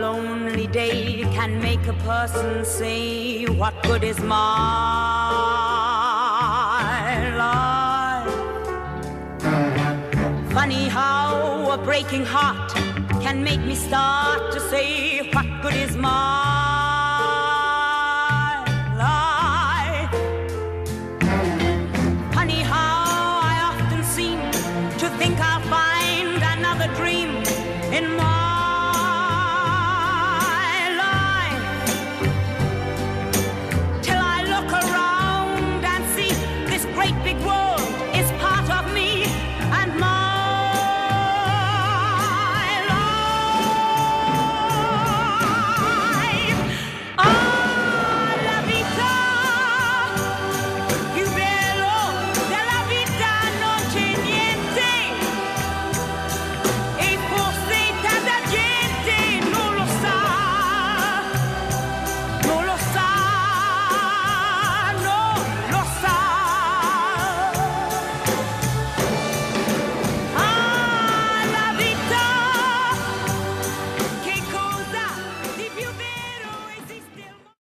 lonely day can make a person say, What good is my life? Funny how a breaking heart can make me start to say,